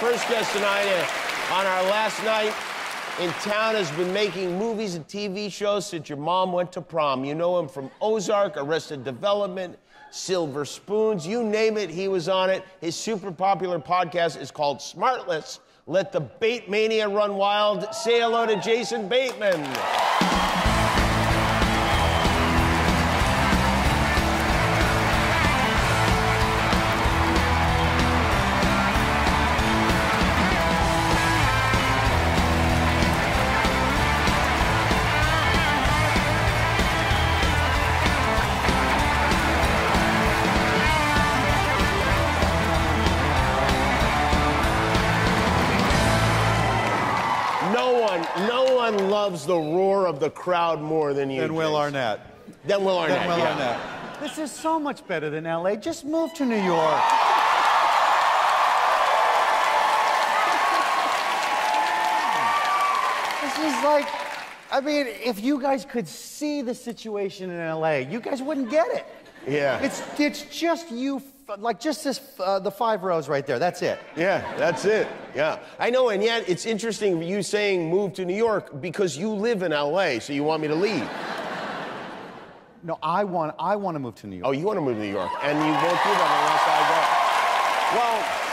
First guest tonight uh, on our last night in town has been making movies and TV shows since your mom went to prom. You know him from Ozark, Arrested Development, Silver Spoons, you name it, he was on it. His super popular podcast is called Smartless. Let the bait mania run wild. Say hello to Jason Bateman. Of the crowd more than you. And Will Arnett. Than Will Arnett. And Will yeah. Arnett. This is so much better than LA. Just move to New York. This is like, I mean, if you guys could see the situation in LA, you guys wouldn't get it. Yeah. It's it's just you, f- like just this, uh, the five rows right there. That's it. Yeah, that's it. Yeah. I know, and yet it's interesting you saying move to New York because you live in LA, so you want me to leave. No, I want I want to move to New York. Oh, you want to move to New York, and you won't do that unless I go. Well,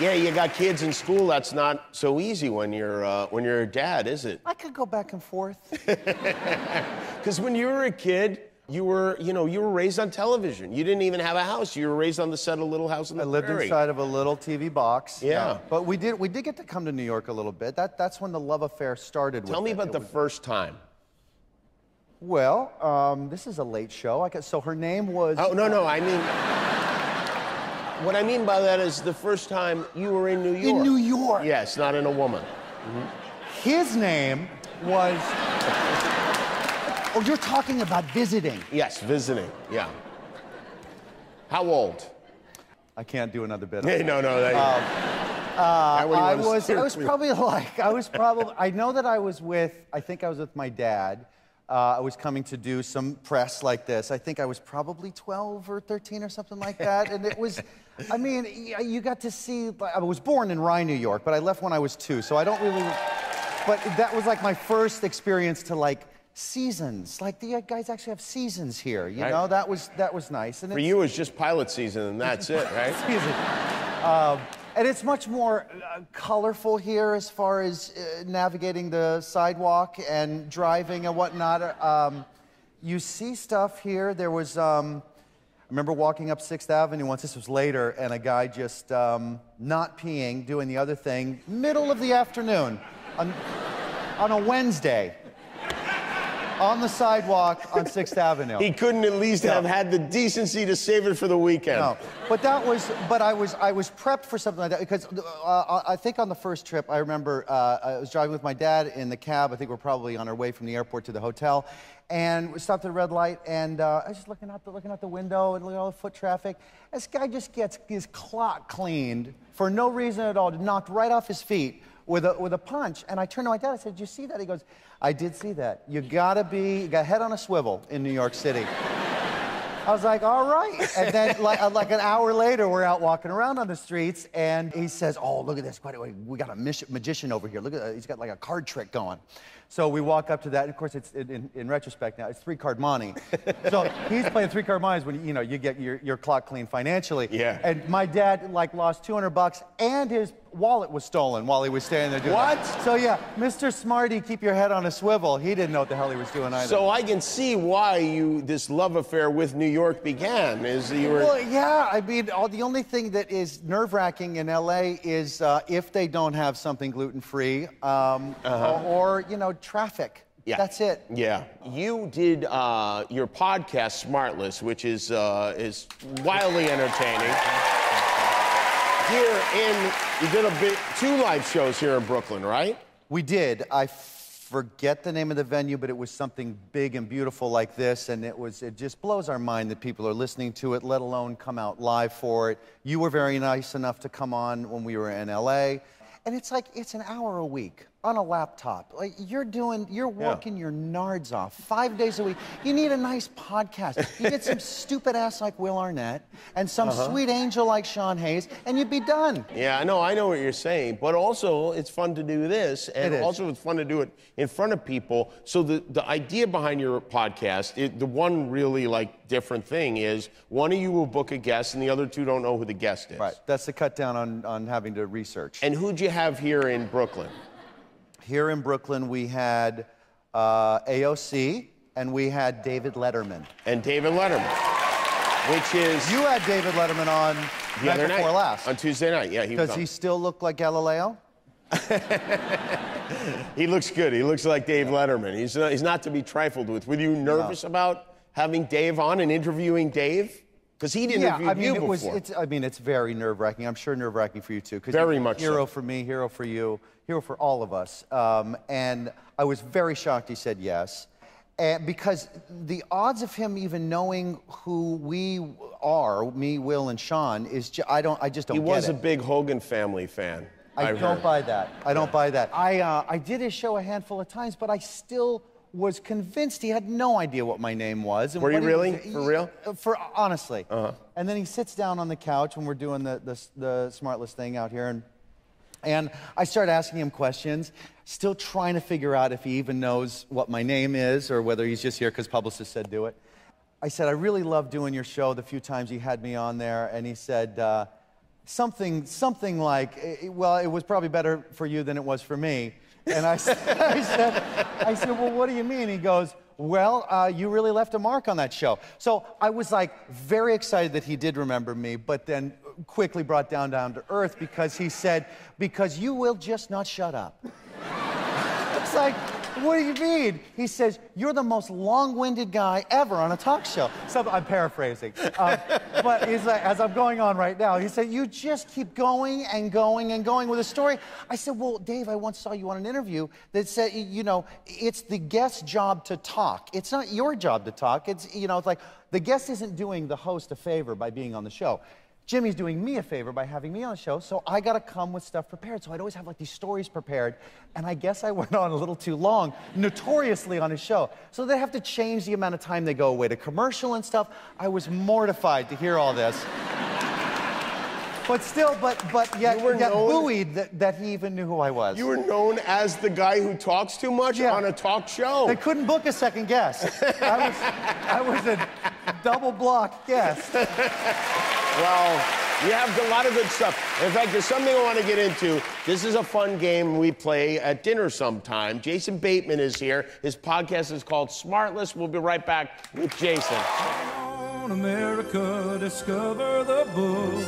yeah, you got kids in school. That's not so easy when you're uh, when you're a dad, is it? I could go back and forth. Because when you were a kid, you were you know you were raised on television. You didn't even have a house. You were raised on the set of a Little House on the I lived Prairie. inside of a little TV box. Yeah. But we did we did get to come to New York a little bit. That that's when the love affair started. Tell me it. about It the was- first time. Well, um, this is a late show. I got, so her name was. Oh no no, I mean. What I mean by that is the first time you were in New York. In New York. Yes, not in a woman. His name was. Oh, you're talking about visiting. Yes, visiting. Yeah. How old? I can't do another bit. Hey, no, no. That, Uh, what do you I was, I was probably like, I was probably, I know that I was with, I think I was with my dad. Uh, I was coming to do some press like this. I think I was probably 12 or 13 or something like that. And it was, I mean, you got to see, I was born in Rye, New York, but I left when I was two, so I don't really, but that was like my first experience to like seasons. Like the guys actually have seasons here, you Right. know? That was, that was nice. And For you, it's just pilot season, and that's it, right? season. Um, and it's much more uh, colorful here as far as uh, navigating the sidewalk and driving and whatnot. Um, you see stuff here. There was, um, I remember walking up Sixth Avenue once, this was later, and a guy just um, not peeing, doing the other thing, middle of the afternoon on, on a Wednesday on the sidewalk on Sixth Avenue. He couldn't at least have had the decency to save it for the weekend. No, but that was, but I was, I was prepped for something like that because uh, I think on the first trip, I remember uh, I was driving with my dad in the cab. I think we're probably on our way from the airport to the hotel, and we stopped at a red light, and uh, I was just looking out the, looking out the window and looking at all the foot traffic. This guy just gets his clock cleaned for no reason at all, knocked right off his feet with a, with a punch. And I turned to my dad. I said, "Did you see that?" He goes, "I did see that. You gotta be, you got head on a swivel in New York City." I was like, all right. And then, like, uh, like an hour later, we're out walking around on the streets, and he says, oh, look at this. We got a magician over here. Look at that. He's got like a card trick going. So we walk up to that. And of course, it's in, in, retrospect now, it's three card monte. so he's playing three card monte when you know you get your, your clock clean financially. Yeah. And my dad like lost 200 bucks, and his wallet was stolen while he was standing there doing What? that. So yeah, Mr. Smarty, keep your head on a swivel. He didn't know what the hell he was doing either. So I can see why you this love affair with New York began. Is you were Well, yeah. I mean, all, the only thing that is nerve wracking in LA is uh, if they don't have something gluten free um, or, or, you know, traffic. Yeah. That's it. Yeah, you did uh, your podcast Smartless, which is uh, is wildly entertaining. Here in you did a bit two live shows here in Brooklyn, right? We did. I forget the name of the venue, but it was something big and beautiful like this, and it was. It just blows our mind that people are listening to it, let alone come out live for it. You were very nice enough to come on when we were in LA, and it's like it's an hour a week. On a laptop. Like you're doing, you're working your nards off five days a week. You need a nice podcast. You get some stupid ass like Will Arnett and some Uh-huh. sweet angel like Sean Hayes, and you'd be done. Yeah, I know, I know what you're saying, but also it's fun to do this, and It also it's fun to do it in front of people. So the, the idea behind your podcast, it, the one really like different thing is one of you will book a guest, and the other two don't know who the guest is. Right. That's the cut down on, on having to research. And who'd you have here in Brooklyn? Here in Brooklyn, we had uh, AOC and we had David Letterman. And David Letterman, which is You had David Letterman on the night other before night last. on Tuesday night. Yeah, he was Does he still look like Galileo? He looks good. He looks like Dave Letterman. He's not, he's not to be trifled with. Were you nervous about having Dave on and interviewing Dave? Because he didn't yeah, interview I mean, you it was. before. It's. I mean, it's very nerve wracking. I'm sure nerve wracking for you too. Very much so. Hero for me, hero for you, hero for all of us. Um, and I was very shocked he said yes, and because the odds of him even knowing who we are, me, Will, and Sean, is. Ju- I don't. I just don't. he was a big Hogan family fan. I I've don't heard. buy that. I don't buy that. I, uh, I did his show a handful of times, but I still was convinced he had no idea what my name was. And Were you what he really? For real? For honestly. Uh-huh. And then he sits down on the couch when we're doing the, the, the Smartless thing out here, and and I started asking him questions, still trying to figure out if he even knows what my name is or whether he's just here because publicist said do it. I said, I really love doing your show the few times you had me on there. And he said, uh, something, something like, "Eh, well, it was probably better for you than it was for me. And I, said, I, said, I said, well, what do you mean? He goes, well, uh, you really left a mark on that show. So I was like very excited that he did remember me, but then quickly brought down down to earth because he said, because you will just not shut up. It's like, what do you mean? He says, You're the most long winded guy ever on a talk show. So I'm paraphrasing. Um, but he's like, as I'm going on right now, he said, You just keep going and going and going with a story. I said, Well, Dave, I once saw you on an interview that said, You know, it's the guest's job to talk. It's not your job to talk. It's, you know, it's like the guest isn't doing the host a favor by being on the show. Jimmy's doing me a favor by having me on the show, so I gotta come with stuff prepared. So I'd always have like these stories prepared, and I guess I went on a little too long, notoriously on his show. So they have to change the amount of time they go away to commercial and stuff. I was mortified to hear all this. But still, but but yet, You were yet known- buoyed that, that he even knew who I was. You were known as the guy who talks too much Yeah. on a talk show. they couldn't book a second guest. I was, I was a double block guest. Well, you have a lot of good stuff. In fact, there's something I want to get into. This is a fun game we play at dinner sometime. Jason Bateman is here. His podcast is called Smartless. We'll be right back with Jason. on America, discover the book.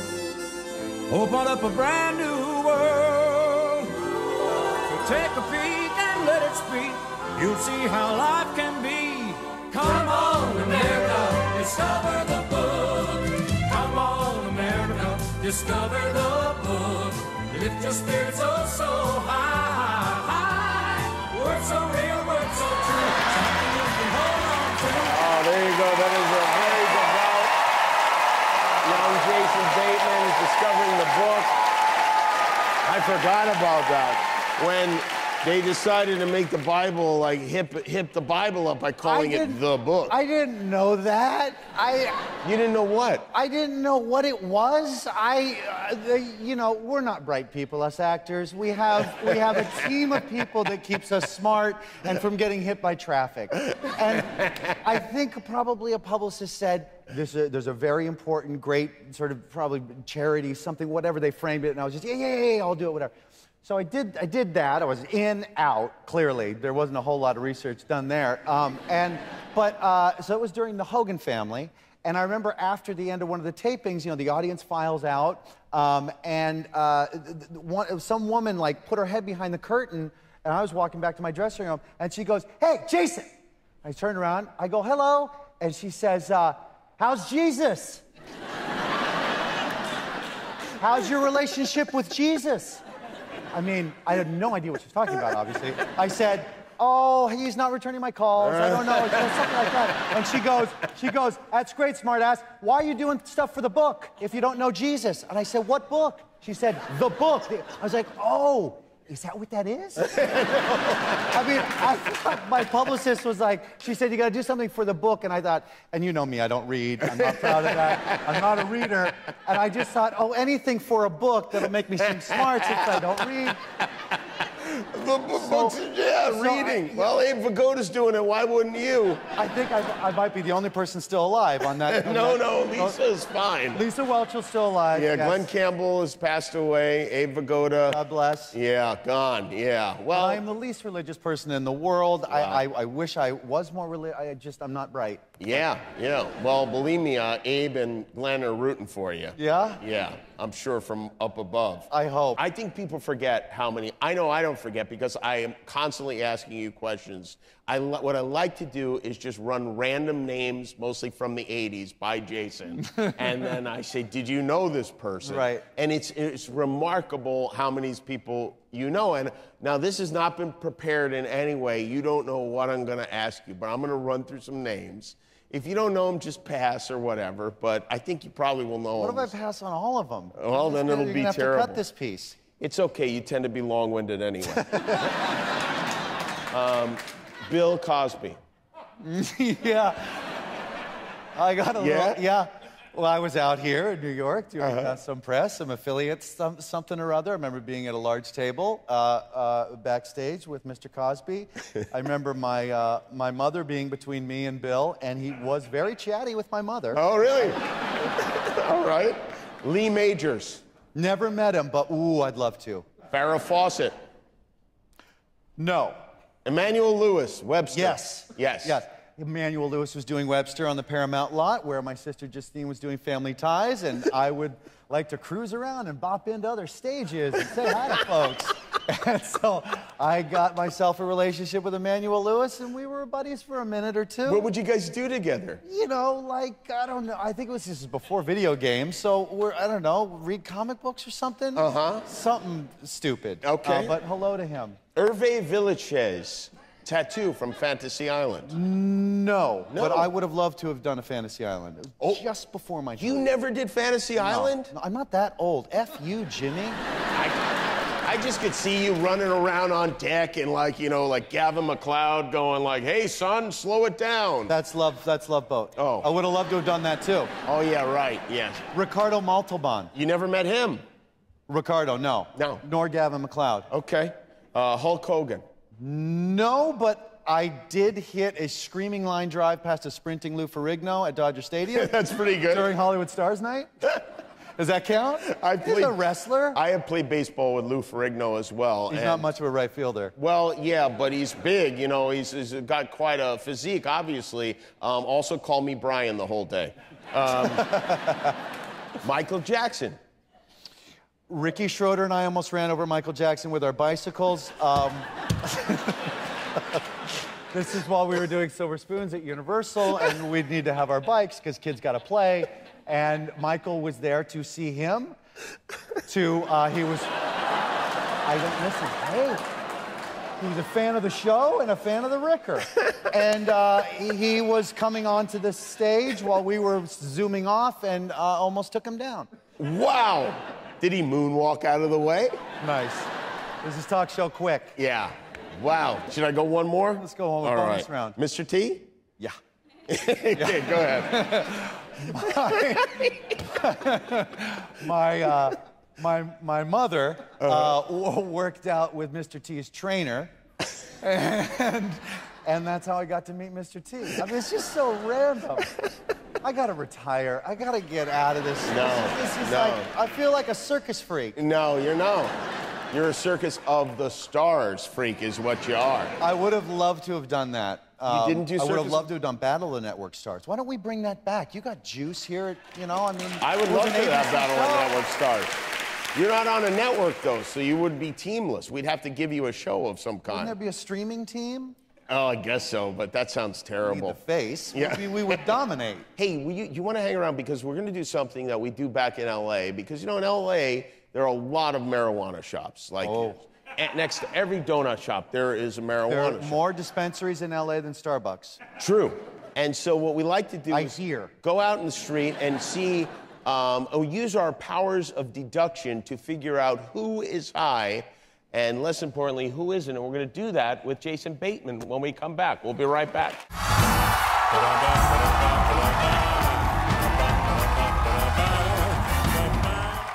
Open up a brand new world. So take a peek and let it speak. You'll see how life can be. Come on, America, discover the discover the book. Lift your spirits oh so high, high. Words so real, words so true. Something you can hold on to. Oh, there you go. That is a very devout young Jason Bateman discovering the book. I forgot about that. When they decided to make the Bible like hip hip the Bible up by calling it the book. I didn't know that. I. you didn't know what? I didn't know what it was. I, uh, the, you know, we're not bright people, us actors. We have we have a team of people that keeps us smart and from getting hit by traffic. And I think probably a publicist said there's a, there's a very important, great sort of probably charity, something, whatever they framed it, and I was just yeah, yeah, yeah, yeah I'll do it, whatever. So I did, I did that. I was in, out, clearly. There wasn't a whole lot of research done there. Um, and, but, uh, so it was during the Hogan family. And I remember after the end of one of the tapings, you know, the audience files out, um, and uh, one, some woman like put her head behind the curtain, and I was walking back to my dressing room, and she goes, "Hey, Jason!" I turn around, I go, "Hello," and she says, uh, "How's Jesus? How's your relationship with Jesus?" I mean, I had no idea what she was talking about, obviously. I said, Oh, he's not returning my calls. I don't know. Something like that. And she goes, she goes, That's great, smartass. Why are you doing stuff for the book if you don't know Jesus? And I said, What book? She said, The book. I was like, Oh, is that what that is? I mean, I thought my publicist was like, she said, you got to do something for the book. And I thought, and you know me, I don't read. I'm not proud of that. I'm not a reader. And I just thought, oh, anything for a book that'll make me seem smart since I don't read. The b- books, yeah, so reading. I- well, Abe Vigoda's doing it. Why wouldn't you? I think I, I might be the only person still alive on that. on No, that- no, Lisa's fine. Lisa Whelchel's still alive. Yeah, yes. Glen Campbell has passed away. Abe Vigoda. God bless. Yeah, gone. Yeah. Well, I am the least religious person in the world. I, I, I wish I was more religious. I just, I'm not bright. yeah, yeah. Well, believe me, uh, Abe and Glenn are rooting for you. Yeah? Yeah, I'm sure from up above. I hope. I think people forget how many. I know I don't forget because I am constantly asking you questions. I what I like to do is just run random names, mostly from the '80s, by Jason, and then I say, "Did you know this person?" Right. And it's it's remarkable how many people you know. And now this has not been prepared in any way. You don't know what I'm going to ask you, but I'm going to run through some names. If you don't know them, just pass or whatever. But I think you probably will know What if. I pass on all of them? Well, then it'll be have To terrible. cut this piece. It's okay. You tend to be long-winded anyway. um, Bill Cosby. yeah. I got a Yeah? little, yeah. Well, I was out here in New York doing Uh-huh. uh, some press, some affiliates, some, something or other. I remember being at a large table uh, uh, backstage with Mr. Cosby. I remember my, uh, my mother being between me and Bill, and he was very chatty with my mother. Oh, really? All right. Lee Majors. Never met him, but ooh, I'd love to. Farrah Fawcett. No. Emmanuel Lewis. Webster. Yes. Yes. Yes. Emmanuel Lewis was doing Webster on the Paramount lot, where my sister Justine was doing Family Ties, and I would like to cruise around and bop into other stages and say hi to folks. And so I got myself a relationship with Emmanuel Lewis, and we were buddies for a minute or two. What would you guys do together? you know, like I don't know. I think it was this is before video games, so we're I don't know, read comic books or something. Uh huh. Something stupid. Okay. Uh, but hello to him. Hervé Villechaize. Tattoo from Fantasy Island. No, No. but I would have loved to have done a Fantasy Island. Oh. just before my You never did Fantasy No. Island? No, I'm not that old. F you, Jimmy. I, I just could see you running around on deck and like, you know, like Gavin MacLeod going like, hey, son, slow it down. That's love. That's Love Boat. Oh. I would have loved to have done that too. oh, yeah, right, yes. Ricardo Montalban. You never met him? Ricardo, no. No. Nor Gavin MacLeod. Okay. Uh, Hulk Hogan. No, but I did hit a screaming line drive past a sprinting Lou Ferrigno at Dodger Stadium That's pretty good. during Hollywood Stars Night. Does that count? I He's played- a wrestler. I have played baseball with Lou Ferrigno as well. He's not much of a right fielder. Well, yeah, but he's big. You know, he's, he's got quite a physique, obviously. Um, also, call me Brian the whole day. Um, Michael Jackson. Ricky Schroder and I almost ran over Michael Jackson with our bicycles. Um, this is while we were doing Silver Spoons at Universal, and we'd need to have our bikes because kids got to play. And Michael was there to see him. To uh, he was. I don't listen. Hey. He was a fan of the show and a fan of the Ricker. And uh, he, he was coming onto the stage while we were zooming off and uh, almost took him down. Wow. Did he moonwalk out of the way? Nice. This is talk show quick. Yeah. Wow. Should I go one more? Let's go on with All bonus right. round. Mr. T? Yeah. okay, go ahead. My, uh, my, my mother uh, worked out with Mr. T's trainer, and, and that's how I got to meet Mr. T. I mean, it's just so random. I gotta retire. I gotta get out of this. No, This is, no. like, I feel like a circus freak. No, you're no. You're a circus of the stars freak, is what you are. I would have loved to have done that. Um, didn't do I would have loved to have done Battle of the Network Stars. Why don't we bring that back? You got juice here, at- you know. I mean, I would love to have Battle of the Network stars. You're not on a network though, so you would be teamless. We'd have to give you a show of some kind. Wouldn't there be a streaming team? Oh, I guess so, but that sounds Need terrible. the face. Yeah. We, we would dominate. Hey, will you, you want to hang around because we're going to do something that we do back in LA. Because you know, in LA, there are a lot of marijuana shops. Like Oh. next to every donut shop, there is a marijuana There marijuana are shop. more dispensaries in LA than Starbucks. True. And so what we like to do I is hear. go out in the street and see, um, or use our powers of deduction to figure out who is high And less importantly, who isn't? And we're going to do that with Jason Bateman when we come back. We'll be right back.